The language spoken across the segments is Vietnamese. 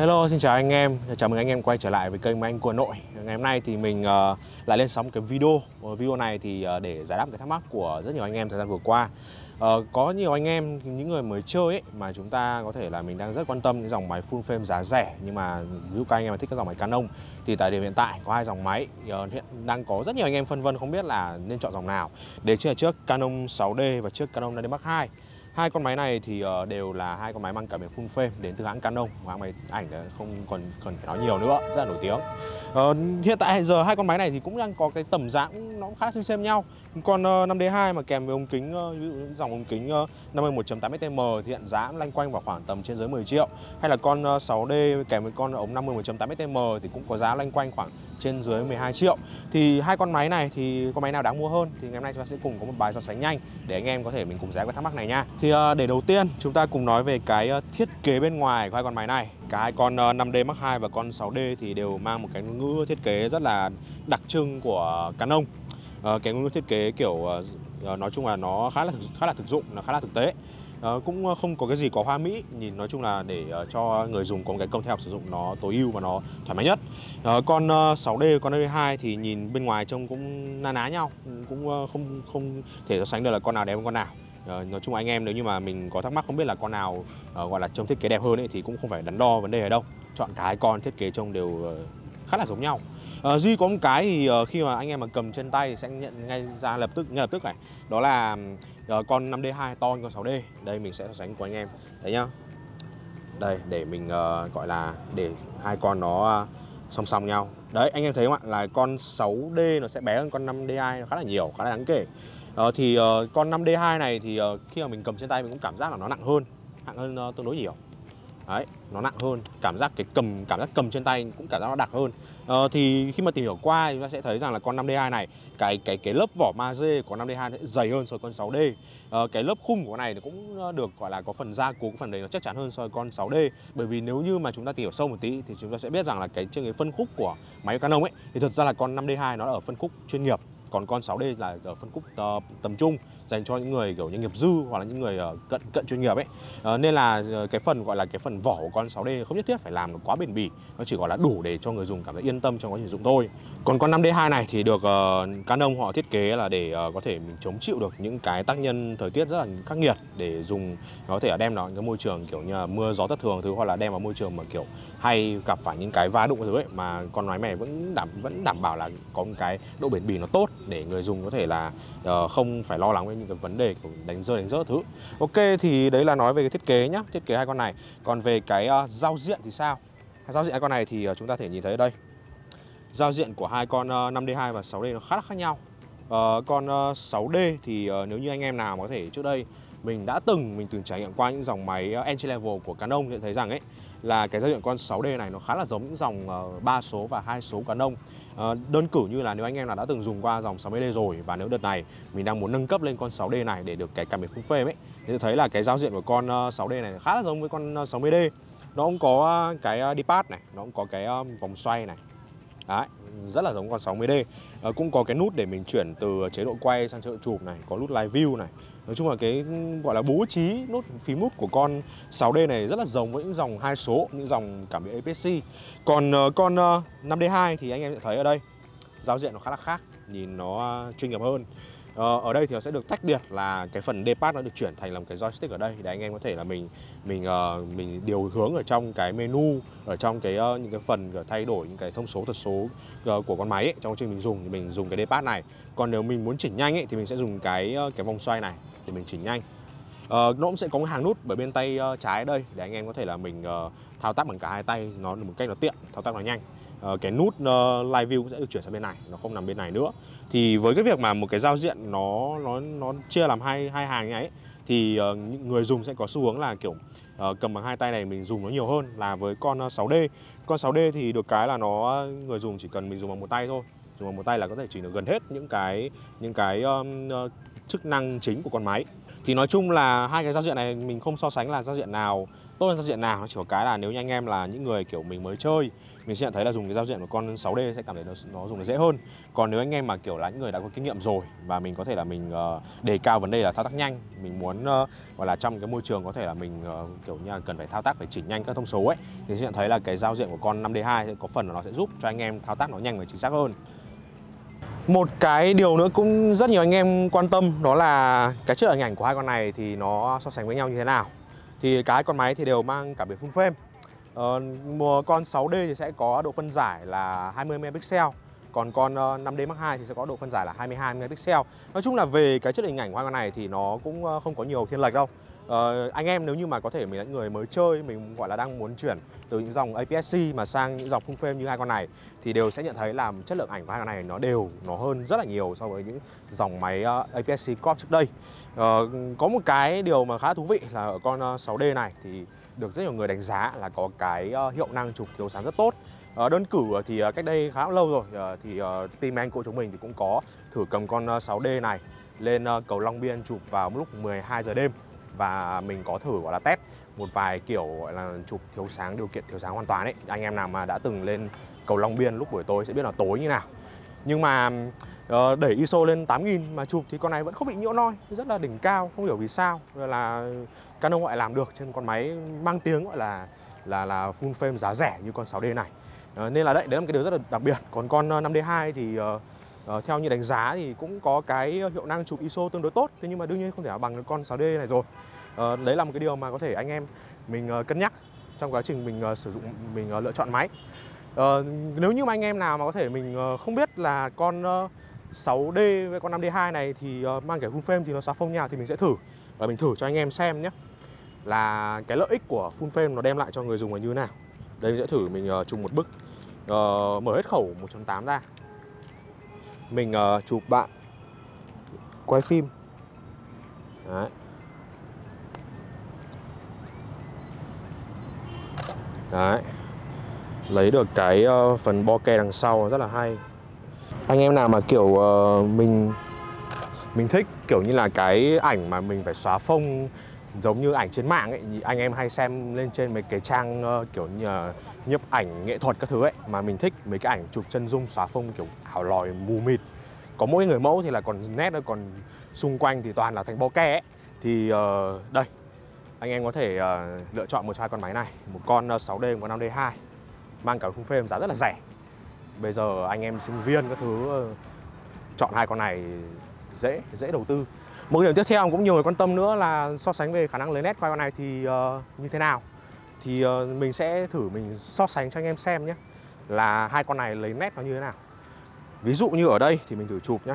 Hello, xin chào anh em. Chào mừng anh em quay trở lại với kênh Anh của Nội. Ngày hôm nay thì mình uh, lại lên sóng cái video. Uh, video này thì uh, để giải đáp cái thắc mắc của rất nhiều anh em thời gian vừa qua. Uh, có nhiều anh em những người mới chơi ấy, mà chúng ta có thể là mình đang rất quan tâm những dòng máy full frame giá rẻ nhưng mà ví dụ các anh em thích các dòng máy Canon thì tại điểm hiện tại có hai dòng máy uh, hiện đang có rất nhiều anh em phân vân không biết là nên chọn dòng nào. Để trước trước Canon 6D và trước Canon 5D Mark II Hai con máy này thì ờ, đều là hai con máy mang cảm biến full frame đến từ hãng Canon, hãng máy ảnh không còn cần phải nói nhiều nữa, rất là nổi tiếng. Ờ, hiện tại giờ hai con máy này thì cũng đang có cái tầm dáng nó khá là xem xem nhau. Con ờ, 5D2 mà kèm với ống kính ờ, ví dụ dòng ống kính 51.8mm thì hiện giá lanh quanh vào khoảng tầm trên dưới 10 triệu. Hay là con 6D kèm với con ống 51.8mm thì cũng có giá lanh quanh khoảng trên dưới 12 triệu. Thì hai con máy này thì con máy nào đáng mua hơn thì ngày hôm nay chúng ta sẽ cùng có một bài so sánh nhanh để anh em có thể mình cùng giải quyết thắc mắc này nha. Thì ờ, để đầu tiên chúng ta cùng nói về cái ờ, thiết kế bên ngoài của hai con máy này. Cả hai con ờ, 5D Mark II và con 6D thì đều mang một cái ngôn ngữ thiết kế rất là đặc trưng của Canon. Cái ngôn ngữ thiết kế kiểu nói chung là nó khá là khá là thực dụng, nó khá là thực tế. Uh, cũng ờ, không có cái gì có hoa mỹ. Nhìn nói chung là để uh, cho người dùng có một cái công theo sử dụng nó tối ưu và nó thoải mái nhất. Uh, con uh, 6D con 2 thì nhìn bên ngoài trông cũng na ná nhau. Ừ, cũng uh, không không thể so sánh được là con nào đẹp hơn con nào. Uh, nói chung anh em nếu như mà mình có thắc mắc không biết là con nào uh, gọi là trông thiết kế đẹp hơn ấy thì cũng không phải đắn đo vấn đề ở đâu. Chọn cái con thiết kế trông đều uh, khá là giống nhau. Uh, duy có một cái thì uh, khi mà anh em mà cầm trên tay sẽ nhận ngay ra lập tức ngay lập tức này. Đó là rồi, con 5D2 to hơn con 6D đây mình sẽ so sánh của anh em. Đấy nhá. Đây để mình uh, gọi là để hai con nó uh, song song nhau. Đấy anh em thấy không ạ? Là con 6D nó sẽ bé hơn con 5D2 khá là nhiều khá là đáng kể. Uh, thì uh, con 5D2 này thì uh, khi mà mình cầm trên tay mình cũng cảm giác là nó nặng hơn nặng hơn uh, tương đối nhiều. Đấy nó nặng hơn. Cảm giác cái cầm cảm giác cầm trên tay cũng cảm giác nó đặc hơn ờ, thì khi mà tìm hiểu qua chúng ta sẽ thấy rằng là con 5D2 này cái cái cái lớp vỏ magie của 5D2 sẽ dày hơn so với con 6D ờ, cái lớp khung của này này cũng ờ, được gọi là có phần gia cố phần đấy nó chắc chắn hơn so với con 6D bởi vì nếu như mà chúng ta tìm hiểu sâu một tí thì chúng ta sẽ biết rằng là cái trên cái phân khúc của máy Canon ấy thì thật ra là con 5D2 nó ở phân khúc chuyên nghiệp còn con 6D là ở phân khúc ờ, tầm trung dành cho những người kiểu như nghiệp dư hoặc là những người ờ, cận cận chuyên nghiệp ấy. Ờ, nên là cái phần gọi là cái phần vỏ của con 6D không nhất thiết phải làm quá bền bỉ nó chỉ gọi là đủ để cho người dùng cảm thấy yên tâm trong quá trình sử dụng thôi. Còn con 5D2 này thì được uh, Canon họ thiết kế là để uh, có thể mình chống chịu được những cái tác nhân thời tiết rất là khắc nghiệt để dùng có thể đem vào cái môi trường kiểu như là mưa gió thất thường thứ hoặc là đem vào môi trường mà kiểu hay gặp phải những cái va đụng thứ ấy. Mà con máy này vẫn đảm vẫn đảm bảo là có một cái độ bền bỉ nó tốt để người dùng có thể là uh, không phải lo lắng với những cái vấn đề của đánh rơi đánh rớt thứ. Ok thì đấy là nói về cái thiết kế nhá thiết kế hai con này. Còn về cái uh, giao diện thì sao? Giao diện hai con này thì uh, chúng ta thể nhìn thấy ở đây. Giao diện của hai con uh, 5D2 và 6D nó khá là khác nhau. Uh, con uh, 6D thì uh, nếu như anh em nào mà có thể trước đây mình đã từng mình từng trải nghiệm qua những dòng máy entry level của Canon thì thấy rằng ấy là cái giao diện con 6D này nó khá là giống những dòng ờ, ba 3 số và hai số cá nông ờ, đơn cử như là nếu anh em nào đã từng dùng qua dòng 60D rồi và nếu đợt này mình đang muốn nâng cấp lên con 6D này để được cái cảm biến full frame ấy thì thấy là cái giao diện của con ờ, 6D này khá là giống với con 60D. Nó cũng có cái depart này, nó cũng có cái vòng xoay này. Đấy, rất là giống con 60D à, Cũng có cái nút để mình chuyển từ chế độ quay sang chế độ chụp này Có nút live view này Nói chung là cái gọi là bố trí nút phím nút của con 6D này rất là giống với những dòng hai số Những dòng cảm biến APC Còn uh, con ờ, uh, 5D2 thì anh em sẽ thấy ở đây Giao diện nó khá là khác Nhìn nó ờ, chuyên nghiệp hơn. Ờ, ở đây thì nó sẽ được tách biệt là cái phần D-pad nó được chuyển thành làm cái joystick ở đây. Để anh em có thể là mình mình uh, mình điều hướng ở trong cái menu ở trong cái uh, những cái phần thay đổi những cái thông số thật số uh, của con máy ấy, trong quá trình mình dùng thì mình dùng cái D-pad này. Còn nếu mình muốn chỉnh nhanh ấy, thì mình sẽ dùng cái uh, cái vòng xoay này để mình chỉnh nhanh. Uh, nó cũng sẽ có một hàng nút ở bên tay uh, trái đây để anh em có thể là mình uh, thao tác bằng cả hai tay nó một cách nó tiện thao tác nó nhanh. Ờ, cái nút ờ, live view cũng sẽ được chuyển sang bên này nó không nằm bên này nữa. Thì với cái việc mà một cái giao diện nó nó nó chia làm hai hai hàng như ấy thì ờ, người dùng sẽ có xu hướng là kiểu cầm bằng hai tay này mình dùng nó nhiều hơn là với con 6D con 6D thì được cái là nó người dùng chỉ cần mình dùng bằng một tay thôi. Dùng bằng một tay là có thể chỉnh được gần hết những cái những cái um, chức năng chính của con máy. Thì nói chung là hai cái giao diện này mình không so sánh là giao diện nào tốt hơn giao diện nào. Chỉ có cái là nếu như anh em là những người kiểu mình mới chơi mình sẽ nhận thấy là dùng cái giao diện của con 6D sẽ cảm thấy nó, nó dùng nó dễ hơn. Còn nếu anh em mà kiểu là những người đã có kinh nghiệm rồi và mình có thể là mình uh, đề cao vấn đề là thao tác nhanh mình muốn uh, gọi là trong cái môi trường có thể là mình uh, kiểu như là cần phải thao tác phải chỉnh nhanh các thông số ấy thì sẽ nhận thấy là cái giao diện của con 5D2 sẽ có phần là nó sẽ giúp cho anh em thao tác nó nhanh và chính xác hơn. Một cái điều nữa cũng rất nhiều anh em quan tâm đó là cái chất lượng hình ảnh của hai con này thì nó so sánh với nhau như thế nào? Thì cái con máy thì đều mang cảm biến full frame Ờ, mùa con 6D thì sẽ có độ phân giải là 20 megapixel còn con ờ, 5D Mark II thì sẽ có độ phân giải là 22 megapixel. Nói chung là về cái chất lượng hình ảnh của hai con này thì nó cũng ờ, không có nhiều thiên lệch đâu uh, anh em nếu như mà có thể mình là người mới chơi mình gọi là đang muốn chuyển từ những dòng APS-C mà sang những dòng full frame như hai con này thì đều sẽ nhận thấy là chất lượng ảnh của hai con này nó đều nó hơn rất là nhiều so với những dòng máy ờ, APS-C Corp trước đây. uh, có một cái điều mà khá thú vị là ở con 6D này thì được rất nhiều người đánh giá là có cái uh, hiệu năng chụp thiếu sáng rất tốt uh, đơn cử thì uh, cách đây khá lâu rồi uh, thì uh, team anh của chúng mình thì cũng có thử cầm con uh, 6D này lên uh, cầu Long Biên chụp vào lúc 12 giờ đêm và mình có thử, gọi là, test một vài kiểu, gọi là, chụp thiếu sáng, điều kiện thiếu sáng hoàn toàn ấy. Anh em nào mà đã từng lên cầu Long Biên lúc buổi tối sẽ biết là tối như nào. Nhưng mà ờ, đẩy ISO lên 8000 mà chụp thì con này vẫn không bị nhiễu noi rất là đỉnh cao, không hiểu vì sao. Là Canon lại làm được trên con máy mang tiếng, gọi là là là full frame giá rẻ như con 6D này. Ờ, nên là đấy đấy là một cái điều rất là đặc biệt. Còn con ờ, 5D2 thì uh, theo như đánh giá thì cũng có cái hiệu năng chụp ISO tương đối tốt thế nhưng mà đương nhiên không thể bằng con 6D này rồi. Uh, đấy là một cái điều mà có thể anh em mình uh, cân nhắc trong quá trình mình uh, sử dụng mình uh, lựa chọn máy. Uh, nếu như mà anh em nào mà có thể mình uh, không biết là con uh, 6D với con 5D2 này thì uh, mang cái full frame thì nó xóa phông nhà thì mình sẽ thử. Và mình thử cho anh em xem nhé là cái lợi ích của full frame nó đem lại cho người dùng là như thế nào. Đây mình sẽ thử mình uh, chụp một bức. Uh, mở hết khẩu 1.8 ra mình uh, chụp bạn quay phim. Đấy. Đấy. Lấy được cái uh, phần bo ke đằng sau rất là hay. Anh em nào mà kiểu uh, mình Mình thích kiểu như là cái ảnh mà mình phải xóa phông giống như ảnh trên mạng ấy anh em hay xem lên trên mấy cái trang uh, kiểu như là nhiếp ảnh nghệ thuật các thứ ấy mà mình thích mấy cái ảnh chụp chân dung xóa phông kiểu ảo lòi mù mịt. Có mỗi người mẫu thì là còn nét còn xung quanh thì toàn là thành bokeh ấy. Thì uh, đây anh em có thể uh, lựa chọn một hai con máy này một con 6D một con 5D2 mang cả khung frame giá rất là rẻ. Bây giờ anh em sinh viên các thứ uh, chọn hai con này dễ dễ đầu tư một điểm tiếp theo cũng nhiều người quan tâm nữa là so sánh về khả năng lấy nét quay con này thì uh, như thế nào? Thì uh, mình sẽ thử mình so sánh cho anh em xem nhé là hai con này lấy nét nó như thế nào. Ví dụ như ở đây thì mình thử chụp nhé.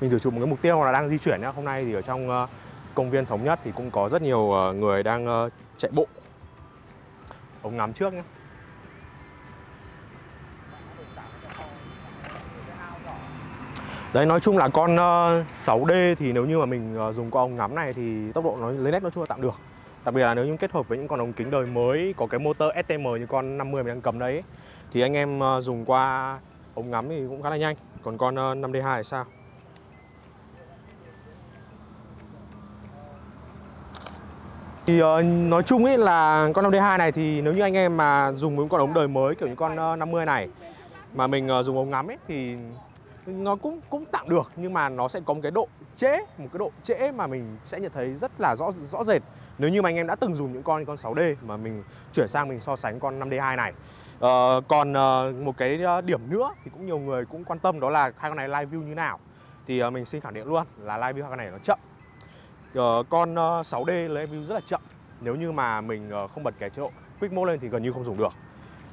Mình thử chụp một cái mục tiêu là đang di chuyển nhé. Hôm nay thì ở trong uh, công viên thống nhất thì cũng có rất nhiều uh, người đang uh, chạy bộ. Ống ngắm trước nhé. Đấy nói chung là con ờ, uh, 6D thì nếu như mà mình uh, dùng con ống ngắm này thì tốc độ nó lấy nét nó chưa tạm được Đặc biệt là nếu như kết hợp với những con ống kính đời mới có cái motor STM như con 50 mình đang cầm đấy Thì anh em uh, dùng qua ống ngắm thì cũng khá là nhanh Còn con uh, 5D2 thì sao? Thì uh, nói chung ấy là con 5D2 này thì nếu như anh em mà dùng với con ống đời mới kiểu như con uh, 50 này Mà mình uh, dùng ống ngắm ấy thì nó cũng cũng tạm được nhưng mà nó sẽ có một cái độ trễ một cái độ trễ mà mình sẽ nhận thấy rất là rõ rõ rệt. Nếu như mà anh em đã từng dùng những con con 6D mà mình chuyển sang mình so sánh con 5D2 này. Uh, còn uh, một cái ờ, điểm nữa thì cũng nhiều người cũng quan tâm đó là hai con này live view như nào. Thì uh, mình xin khẳng định luôn là live view hai con này nó chậm. Uh, con uh, 6D live view rất là chậm. Nếu như mà mình uh, không bật cái chế độ quick mode lên thì gần như không dùng được.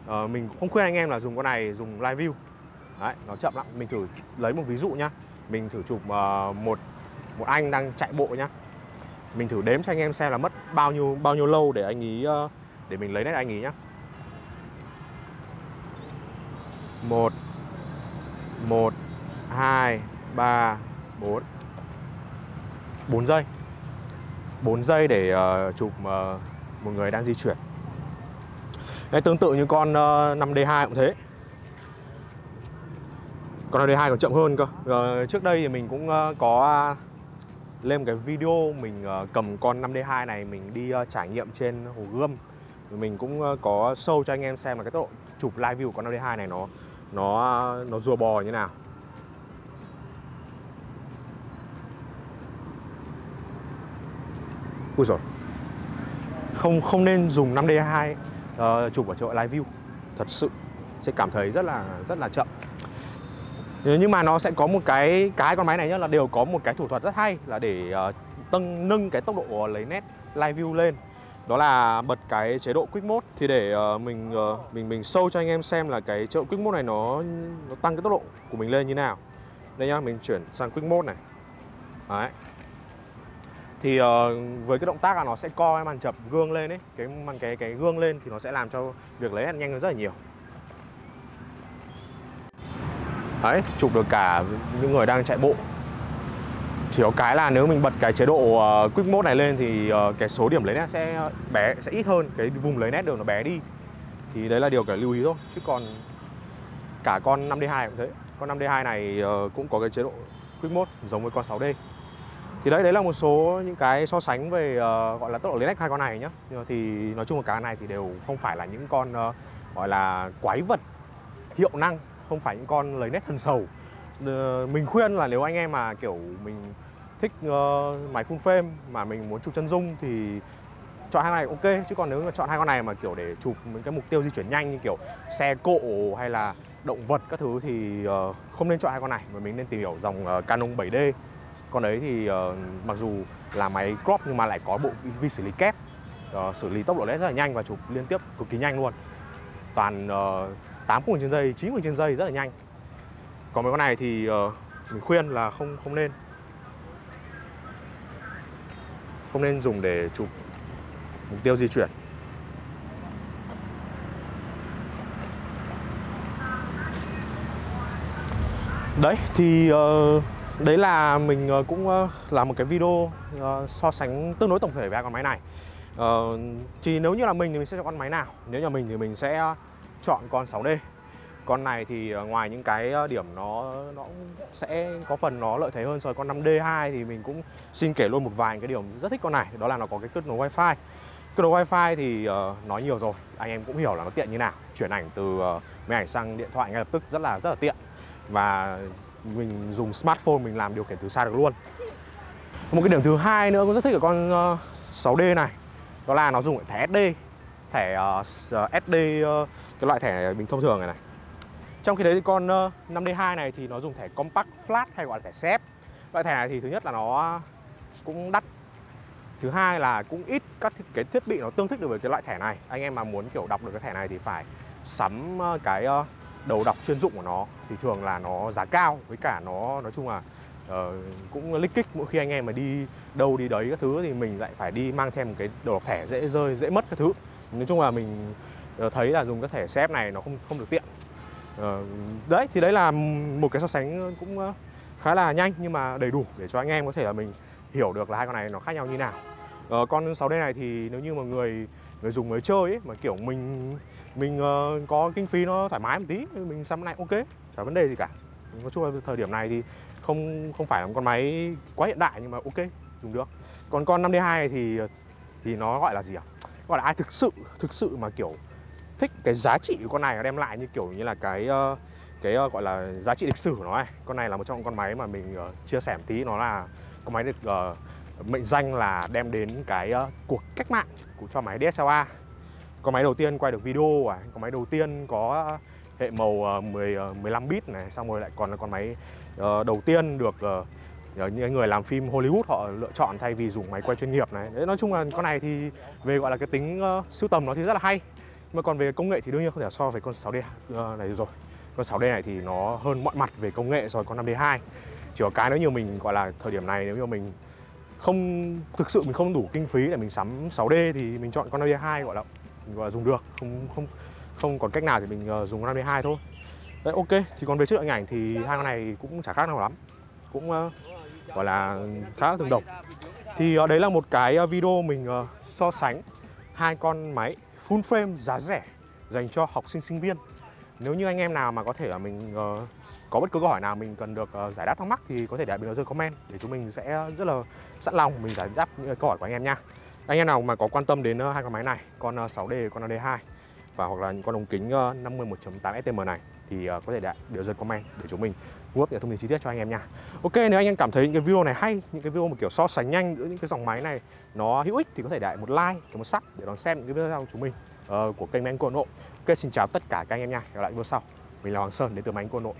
Uh, mình không khuyên anh em là dùng con này dùng live view. Đấy, nó chậm lắm. Mình thử lấy một ví dụ nhá. Mình thử chụp uh, một một anh đang chạy bộ nhá. Mình thử đếm cho anh em xem là mất bao nhiêu bao nhiêu lâu để anh ý uh, để mình lấy nét anh ý nhá. một một hai ba bốn bốn giây 4 giây để uh, chụp uh, một người đang di chuyển Đấy, tương tự như con uh, 5D2 cũng thế con D2 còn chậm hơn cơ. Rồi, trước đây thì mình cũng ờ, có à, lên một cái video mình ờ, cầm con 5D2 này mình đi trải nghiệm trên Hồ Gươm. Mình cũng có show cho anh em xem là cái tốc độ chụp live view của con 5D2 này nó nó nó rùa bò như nào. Ui rồi không không nên dùng 5D2 uh, chụp ở chỗ live view. Thật sự sẽ cảm thấy rất là rất là chậm nhưng mà nó sẽ có một cái cái con máy này nhá là đều có một cái thủ thuật rất hay là để ờ, uh, tăng nâng cái tốc độ ờ, lấy nét live view lên. Đó là bật cái chế độ quick mode. Thì để uh, mình uh, mình mình show cho anh em xem là cái chế độ quick mode này nó nó tăng cái tốc độ của mình lên như nào. Đây nhá mình chuyển sang quick mode này. Đấy. Thì uh, với cái động tác là nó sẽ co cái màn chập gương lên ấy cái màn cái cái gương lên thì nó sẽ làm cho việc lấy nhanh hơn rất là nhiều đấy chụp được cả những người đang chạy bộ. Chỉ có cái là nếu mình bật cái chế độ uh, quick mode này lên thì uh, cái số điểm lấy nét sẽ ờ, bé sẽ ít hơn cái vùng lấy nét đường nó bé đi. Thì đấy là điều phải lưu ý thôi chứ còn cả con 5D2 cũng thế. Con 5D2 này uh, cũng có cái chế độ quick mode giống với con 6D thì đấy đấy là một số những cái so sánh về uh, gọi là tốc độ lấy nét hai con này nhá. Nhưng mà thì nói chung là cả này thì đều không phải là những con uh, gọi là quái vật hiệu năng không phải những con lấy nét thần sầu. Ờ, mình khuyên là nếu anh em mà kiểu mình thích uh, máy full frame mà mình muốn chụp chân dung thì chọn hai con này ok. Chứ còn nếu mà chọn hai con này mà kiểu để chụp những cái mục tiêu di chuyển nhanh như kiểu xe cộ hay là động vật các thứ thì uh, không nên chọn hai con này mà mình nên tìm hiểu dòng uh, Canon 7D con đấy thì uh, mặc dù là máy crop nhưng mà lại có bộ vi xử lý kép uh, xử lý tốc độ led rất là nhanh và chụp liên tiếp cực kỳ nhanh luôn. Toàn uh, 8 cuồng trên giây 9 cuồng trên giây rất là nhanh. Còn mấy con này thì uh, mình khuyên là không không nên. Không nên dùng để chụp mục tiêu di chuyển. Đấy thì uh, đấy là mình uh, cũng uh, làm một cái video uh, so sánh tương đối tổng thể về hai con máy này. Uh, thì nếu như là mình thì mình sẽ chọn con máy nào? Nếu như mình thì mình sẽ chọn con 6D con này thì ờ, ngoài những cái ờ, điểm nó nó sẽ có phần nó lợi thế hơn so với con 5D2 thì mình cũng xin kể luôn một vài cái điều rất thích con này đó là nó có cái kết nối wifi. Kết nối wifi thì ờ, uh, nói nhiều rồi anh em cũng hiểu là nó tiện như nào. Chuyển ảnh từ uh, máy ảnh sang điện thoại ngay lập tức rất là rất là tiện. Và mình dùng smartphone mình làm điều khiển từ xa được luôn. Một cái điểm thứ hai nữa cũng rất thích ở con uh, 6D này đó là nó dùng thẻ SD thẻ uh, SD uh, cái loại thẻ ờ, bình thông thường này này. Trong khi đấy thì con ờ, uh, 5D2 này thì nó dùng thẻ compact flat hay gọi là thẻ xếp. Loại thẻ này thì thứ nhất là nó cũng đắt thứ hai là cũng ít các cái thiết bị nó tương thích được với cái loại thẻ này. Anh em mà muốn kiểu đọc được cái thẻ này thì phải sắm ờ, cái đầu đọc chuyên dụng của nó thì thường là nó giá cao với cả nó nói chung là uh, cũng lích kích. Mỗi khi anh em mà đi đâu đi đấy các thứ thì mình lại phải đi mang thêm một cái đồ đọc thẻ dễ rơi dễ mất các thứ nói chung là mình ờ, thấy là dùng cái thẻ xếp này nó không không được tiện. Ờ, đấy thì đấy là một cái so sánh cũng ờ, khá là nhanh nhưng mà đầy đủ để cho anh em có thể là mình hiểu được là hai con này nó khác nhau như nào. Ờ, con 6D này thì nếu như mà người người dùng mới chơi ấy mà kiểu mình mình uh, có kinh phí nó thoải mái một tí mình sắm lại ok chả vấn đề gì cả. Nói chung là thời điểm này thì không không phải là một con máy quá hiện đại nhưng mà ok dùng được. Còn con 5D2 này thì thì nó gọi là gì à gọi là ai thực sự thực sự mà kiểu thích cái giá trị của con này nó đem lại như kiểu như là cái uh, cái uh, gọi là giá trị lịch sử của nó này con này là một trong những con máy mà mình uh, chia sẻ một tí nó là con máy được uh, mệnh danh là đem đến cái uh, cuộc cách mạng của cho máy DSLR con máy đầu tiên quay được video à con máy đầu tiên có hệ màu 10 uh, 15 bit này xong rồi lại còn là con máy uh, đầu tiên được uh, Ờ, những người làm phim Hollywood họ lựa chọn thay vì dùng máy quay chuyên nghiệp này. Đấy, nói chung là con này thì về gọi là cái tính uh, sưu tầm nó thì rất là hay. Nhưng mà còn về công nghệ thì đương nhiên không thể so với con 6D uh, ờ, này rồi. Con 6D này thì nó hơn mọi mặt về công nghệ rồi con 5D2. Chỉ có cái nếu như mình gọi là thời điểm này nếu như mình không thực sự mình không đủ kinh phí để mình sắm 6D thì mình chọn con 5D2 gọi là gọi là dùng được, không không không còn cách nào thì mình uh, dùng con 5D2 thôi. Đấy ok, thì còn về chất lượng ảnh thì hai con này cũng chả khác nào lắm. Cũng uh, gọi là khá là tương đồng. Thì ờ, đấy là một cái ờ, video mình ờ, so sánh hai con máy full frame giá rẻ dành cho học sinh sinh viên. Nếu như anh em nào mà có thể là mình uh, có bất cứ câu hỏi nào mình cần được uh, giải đáp thắc mắc thì có thể để bình luận comment để chúng mình sẽ rất là sẵn lòng mình giải đáp những câu hỏi của anh em nha anh em nào mà có quan tâm đến uh, hai con máy này con uh, 6D con D2 và hoặc là những con ống kính uh, 50 1.8 STM này thì uh, có thể để điều dân comment để chúng mình cung cấp những thông tin chi tiết cho anh em nha. Ok nếu anh em cảm thấy những cái video này hay những cái video một kiểu so sánh nhanh giữa những cái dòng máy này nó hữu ích thì có thể để một like một sub để đón xem những cái video của chúng mình uh, của kênh Máy Anh Cô Nội. Ok xin chào tất cả các anh em nha. Gặp lại video sau. Mình là Hoàng Sơn đến từ Máy Anh Cô Nội.